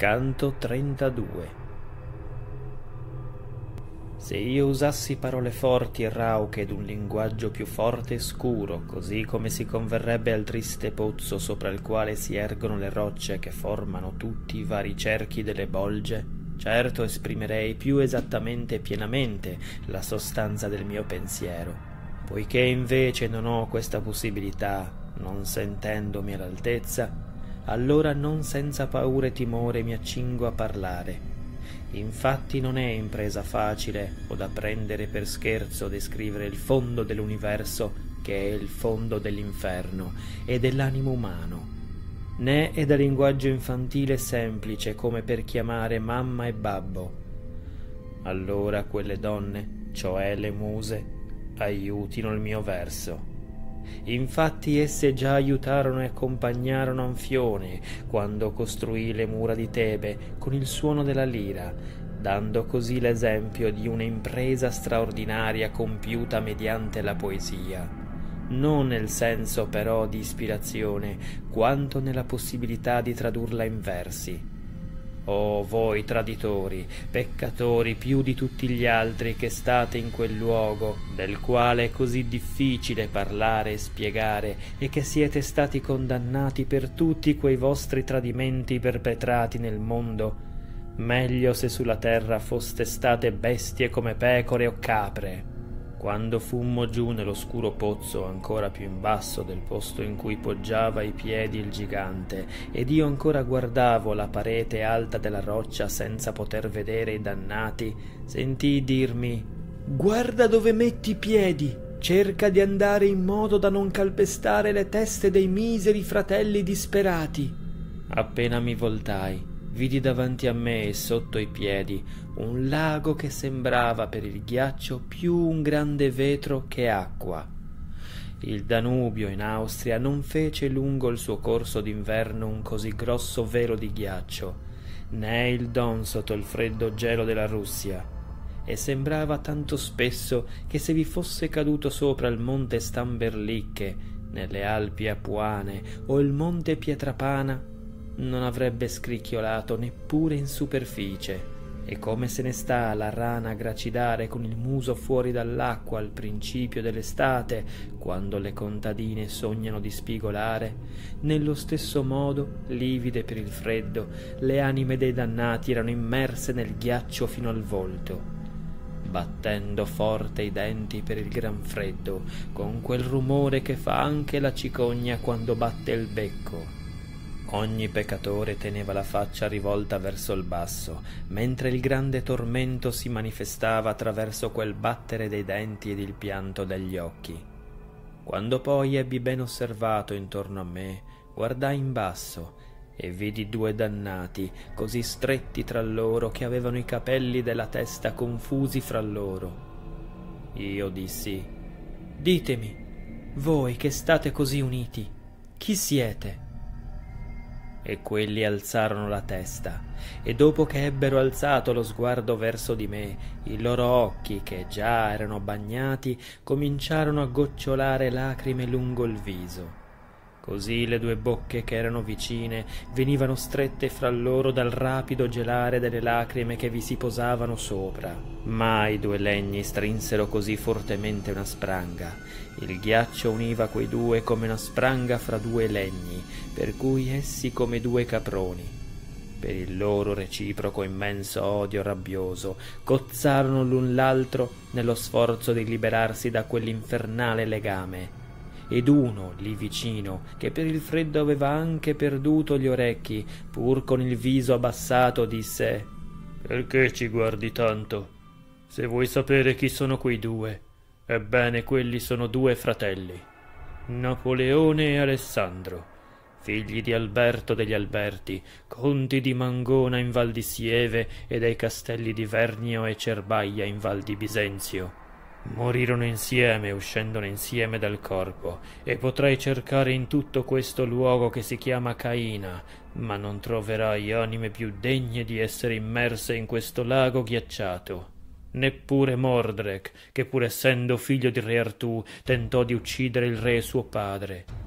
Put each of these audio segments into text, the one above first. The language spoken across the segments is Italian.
Canto 32 Se io usassi parole forti e rauche ed un linguaggio più forte e scuro, così come si converrebbe al triste pozzo sopra il quale si ergono le rocce che formano tutti i vari cerchi delle bolge, certo esprimerei più esattamente e pienamente la sostanza del mio pensiero. Poiché invece non ho questa possibilità, non sentendomi all'altezza, allora non senza paura e timore mi accingo a parlare. Infatti non è impresa facile o da prendere per scherzo descrivere il fondo dell'universo che è il fondo dell'inferno e dell'animo umano, né è da linguaggio infantile semplice come per chiamare mamma e babbo. Allora quelle donne, cioè le muse, aiutino il mio verso. Infatti esse già aiutarono e accompagnarono Anfione quando costruì le mura di Tebe con il suono della lira, dando così l'esempio di un'impresa straordinaria compiuta mediante la poesia, non nel senso però di ispirazione, quanto nella possibilità di tradurla in versi Oh voi traditori, peccatori più di tutti gli altri che state in quel luogo, del quale è così difficile parlare e spiegare, e che siete stati condannati per tutti quei vostri tradimenti perpetrati nel mondo, meglio se sulla terra foste state bestie come pecore o capre quando fummo giù nell'oscuro pozzo ancora più in basso del posto in cui poggiava i piedi il gigante, ed io ancora guardavo la parete alta della roccia senza poter vedere i dannati, sentii dirmi Guarda dove metti i piedi, cerca di andare in modo da non calpestare le teste dei miseri fratelli disperati. Appena mi voltai, vidi davanti a me e sotto i piedi un lago che sembrava per il ghiaccio più un grande vetro che acqua. Il Danubio in Austria non fece lungo il suo corso d'inverno un così grosso velo di ghiaccio, né il Don sotto il freddo gelo della Russia, e sembrava tanto spesso che se vi fosse caduto sopra il monte Stamberlicche, nelle Alpi Apuane o il monte Pietrapana, non avrebbe scricchiolato neppure in superficie. E come se ne sta la rana a gracidare con il muso fuori dall'acqua al principio dell'estate, quando le contadine sognano di spigolare, nello stesso modo, livide per il freddo, le anime dei dannati erano immerse nel ghiaccio fino al volto battendo forte i denti per il gran freddo, con quel rumore che fa anche la cicogna quando batte il becco Ogni peccatore teneva la faccia rivolta verso il basso, mentre il grande tormento si manifestava attraverso quel battere dei denti ed il pianto degli occhi. Quando poi ebbi ben osservato intorno a me, guardai in basso e vidi due dannati, così stretti tra loro che avevano i capelli della testa confusi fra loro. Io dissi, Ditemi, voi che state così uniti, chi siete? E quelli alzarono la testa, e dopo che ebbero alzato lo sguardo verso di me, i loro occhi, che già erano bagnati, cominciarono a gocciolare lacrime lungo il viso. Così le due bocche che erano vicine venivano strette fra loro dal rapido gelare delle lacrime che vi si posavano sopra. Mai due legni strinsero così fortemente una spranga. Il ghiaccio univa quei due come una spranga fra due legni, per cui essi come due caproni per il loro reciproco immenso odio rabbioso, cozzarono l'un l'altro nello sforzo di liberarsi da quell'infernale legame ed uno lì vicino, che per il freddo aveva anche perduto gli orecchi, pur con il viso abbassato, disse Perché ci guardi tanto? Se vuoi sapere chi sono quei due, ebbene quelli sono due fratelli, Napoleone e Alessandro, figli di Alberto degli Alberti, conti di Mangona in Val di Sieve e dei castelli di Vernio e Cerbaia in Val di Bisenzio Morirono insieme, uscendone insieme dal corpo, e potrai cercare in tutto questo luogo che si chiama Caina, ma non troverai anime più degne di essere immerse in questo lago ghiacciato. Neppure Mordrek, che pur essendo figlio di re Artù, tentò di uccidere il re suo padre.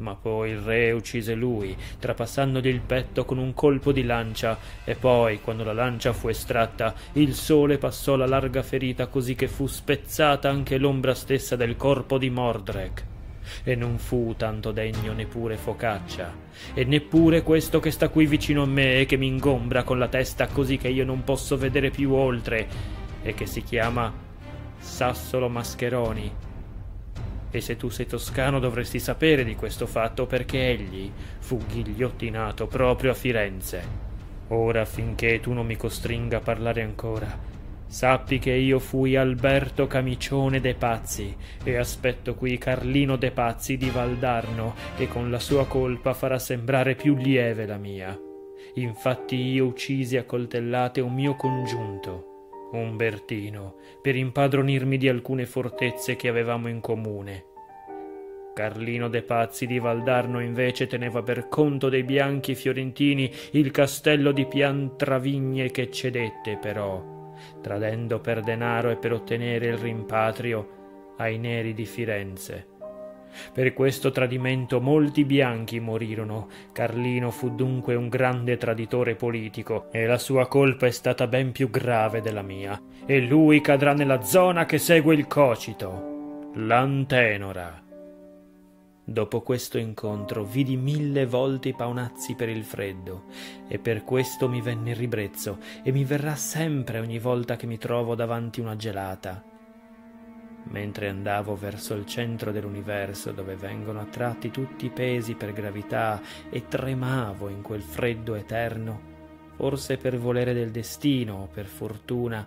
Ma poi il re uccise lui, trapassandogli il petto con un colpo di lancia, e poi, quando la lancia fu estratta, il sole passò la larga ferita così che fu spezzata anche l'ombra stessa del corpo di Mordrek. E non fu tanto degno neppure focaccia, e neppure questo che sta qui vicino a me e che mi ingombra con la testa così che io non posso vedere più oltre, e che si chiama Sassolo Mascheroni e se tu sei toscano dovresti sapere di questo fatto perché egli fu ghigliottinato proprio a Firenze. Ora finché tu non mi costringa a parlare ancora, sappi che io fui Alberto Camicione de Pazzi e aspetto qui Carlino de Pazzi di Valdarno che con la sua colpa farà sembrare più lieve la mia. Infatti io uccisi a coltellate un mio congiunto Umbertino, per impadronirmi di alcune fortezze che avevamo in comune. Carlino de Pazzi di Valdarno invece teneva per conto dei bianchi fiorentini il castello di Piantravigne che cedette però, tradendo per denaro e per ottenere il rimpatrio ai neri di Firenze. Per questo tradimento molti bianchi morirono. Carlino fu dunque un grande traditore politico e la sua colpa è stata ben più grave della mia. E lui cadrà nella zona che segue il cocito, l'Antenora. Dopo questo incontro vidi mille volte i paonazzi per il freddo, e per questo mi venne il ribrezzo, e mi verrà sempre ogni volta che mi trovo davanti una gelata mentre andavo verso il centro dell'universo dove vengono attratti tutti i pesi per gravità e tremavo in quel freddo eterno, forse per volere del destino o per fortuna,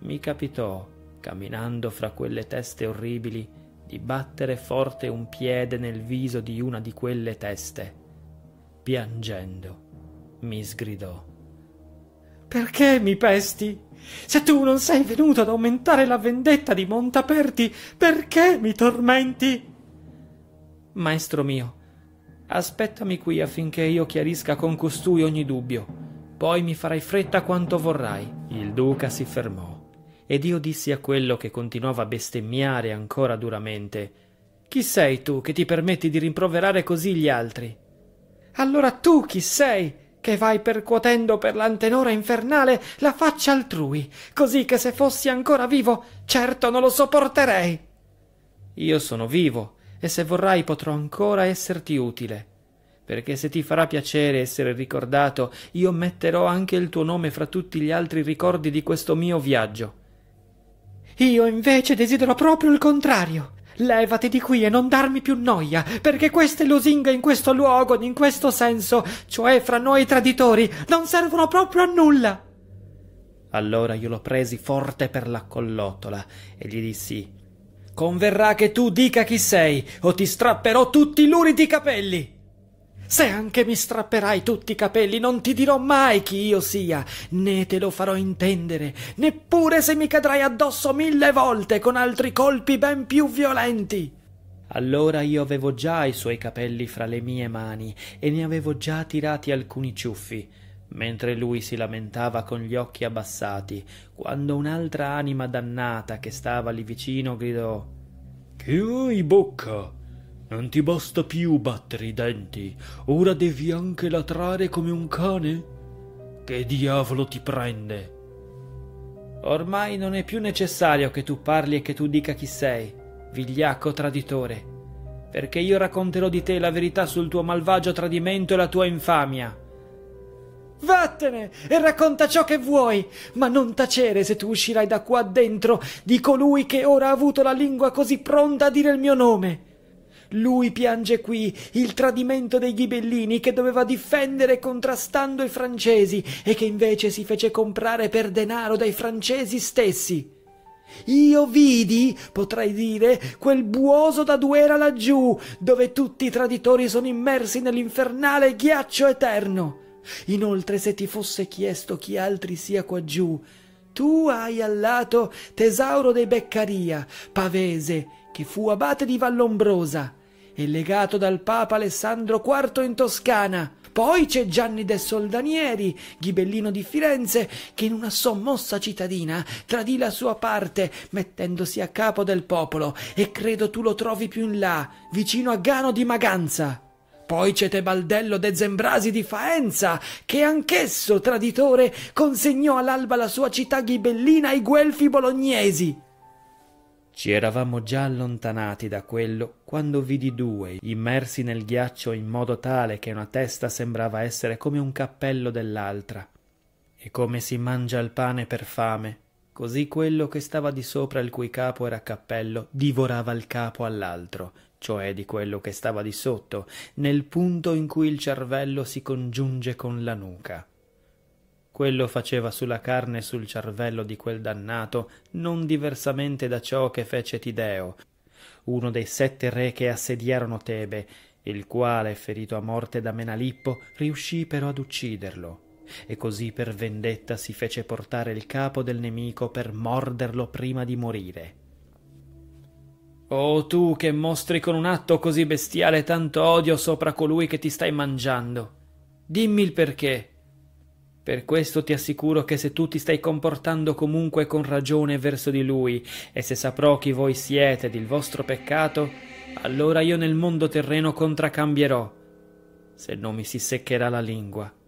mi capitò, camminando fra quelle teste orribili, di battere forte un piede nel viso di una di quelle teste. Piangendo, mi sgridò. Perché mi pesti? Se tu non sei venuto ad aumentare la vendetta di Montaperti, perché mi tormenti? Maestro mio, aspettami qui affinché io chiarisca con costui ogni dubbio. Poi mi farai fretta quanto vorrai. Il duca si fermò ed io dissi a quello che continuava a bestemmiare ancora duramente: Chi sei tu che ti permetti di rimproverare così gli altri? Allora tu chi sei? Che vai percuotendo per l'antenora infernale la faccia altrui, così che se fossi ancora vivo, certo non lo sopporterei. Io sono vivo, e se vorrai potrò ancora esserti utile, perché se ti farà piacere essere ricordato, io metterò anche il tuo nome fra tutti gli altri ricordi di questo mio viaggio. Io invece desidero proprio il contrario. Levati di qui e non darmi più noia, perché queste lusinghe in questo luogo in questo senso, cioè fra noi traditori, non servono proprio a nulla. Allora io lo presi forte per la collottola e gli dissi Converrà che tu dica chi sei, o ti strapperò tutti i luridi capelli. Se anche mi strapperai tutti i capelli, non ti dirò mai chi io sia, né te lo farò intendere, neppure se mi cadrai addosso mille volte con altri colpi ben più violenti. Allora io avevo già i suoi capelli fra le mie mani e ne avevo già tirati alcuni ciuffi, mentre lui si lamentava con gli occhi abbassati, quando un'altra anima dannata che stava lì vicino gridò Che hai bocca? Non ti basta più battere i denti, ora devi anche latrare come un cane? Che diavolo ti prende? Ormai non è più necessario che tu parli e che tu dica chi sei, vigliacco traditore, perché io racconterò di te la verità sul tuo malvagio tradimento e la tua infamia. Vattene e racconta ciò che vuoi, ma non tacere se tu uscirai da qua dentro di colui che ora ha avuto la lingua così pronta a dire il mio nome. Lui piange qui il tradimento dei ghibellini che doveva difendere contrastando i francesi e che invece si fece comprare per denaro dai francesi stessi. Io vidi, potrei dire, quel buoso da duera laggiù, dove tutti i traditori sono immersi nell'infernale ghiaccio eterno. Inoltre, se ti fosse chiesto chi altri sia quaggiù, tu hai al lato Tesauro dei Beccaria, pavese, che fu abate di Vallombrosa, e legato dal Papa Alessandro IV in Toscana. Poi c'è Gianni de Soldanieri, ghibellino di Firenze, che in una sommossa cittadina tradì la sua parte, mettendosi a capo del popolo, e credo tu lo trovi più in là, vicino a Gano di Maganza. Poi c'è Tebaldello de Zembrasi di Faenza, che anch'esso, traditore, consegnò all'alba la sua città ghibellina ai guelfi bolognesi. Ci eravamo già allontanati da quello quando vidi due, immersi nel ghiaccio in modo tale che una testa sembrava essere come un cappello dell'altra. E come si mangia il pane per fame, così quello che stava di sopra il cui capo era cappello divorava il capo all'altro, cioè di quello che stava di sotto, nel punto in cui il cervello si congiunge con la nuca. Quello faceva sulla carne e sul cervello di quel dannato non diversamente da ciò che fece Tideo, uno dei sette re che assediarono Tebe, il quale, ferito a morte da Menalippo, riuscì però ad ucciderlo, e così per vendetta si fece portare il capo del nemico per morderlo prima di morire. Oh tu che mostri con un atto così bestiale tanto odio sopra colui che ti stai mangiando, dimmi il perché. Per questo ti assicuro che se tu ti stai comportando comunque con ragione verso di lui, e se saprò chi voi siete ed il vostro peccato, allora io nel mondo terreno contracambierò, se non mi si seccherà la lingua.